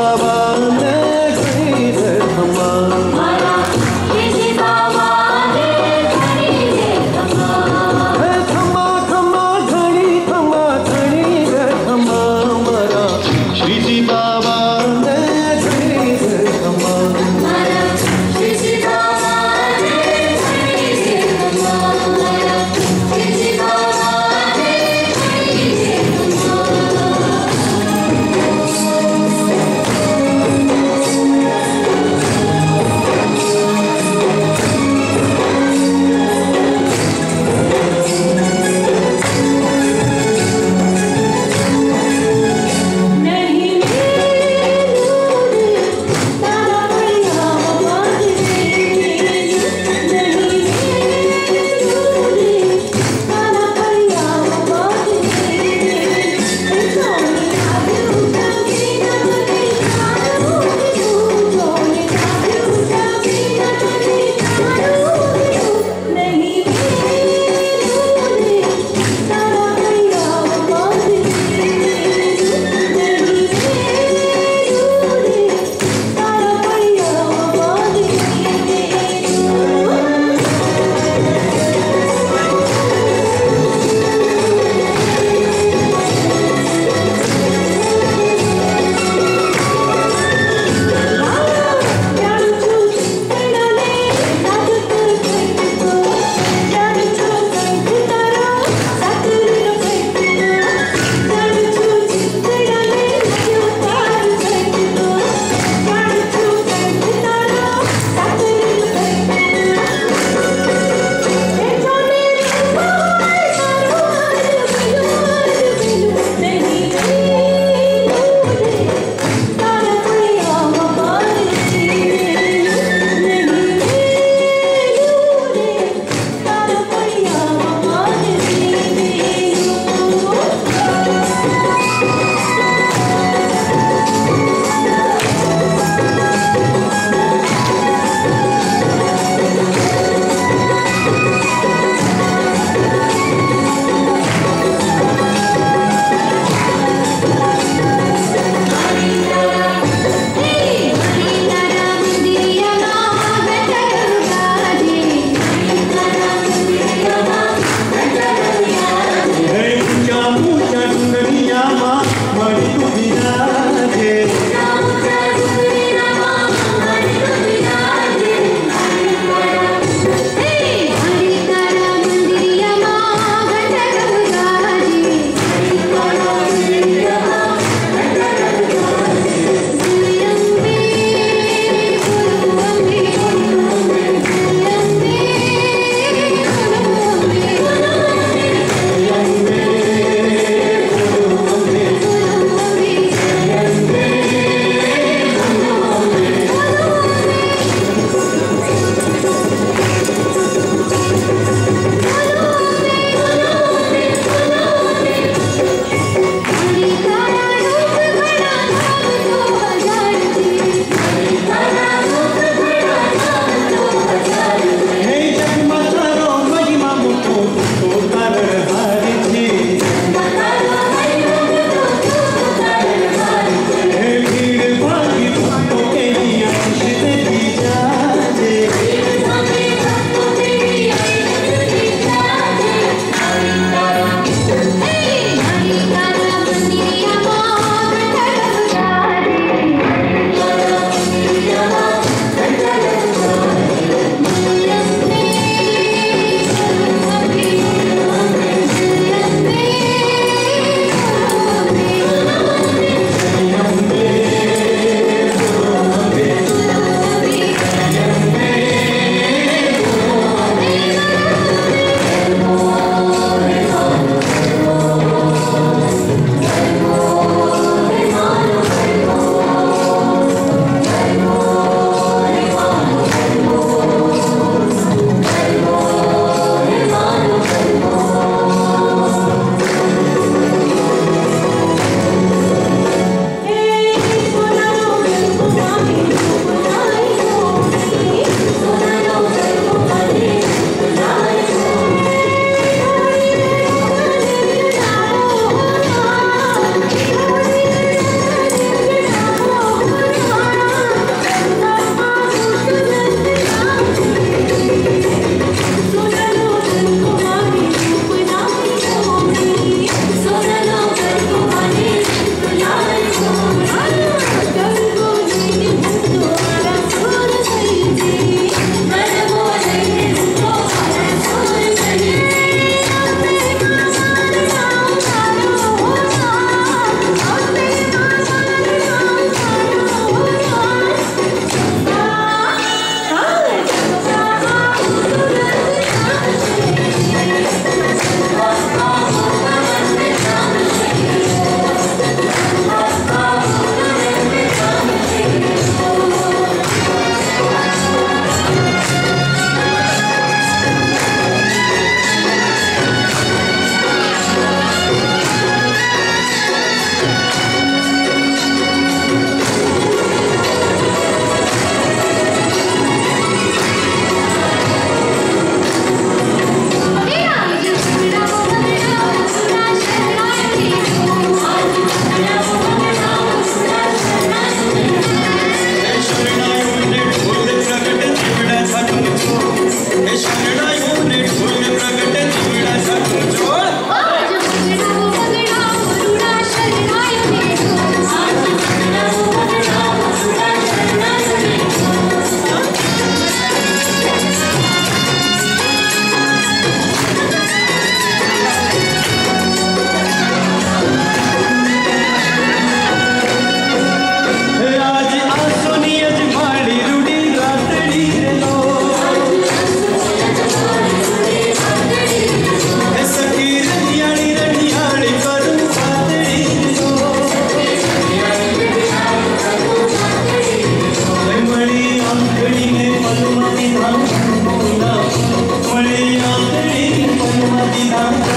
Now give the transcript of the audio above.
love. 사랑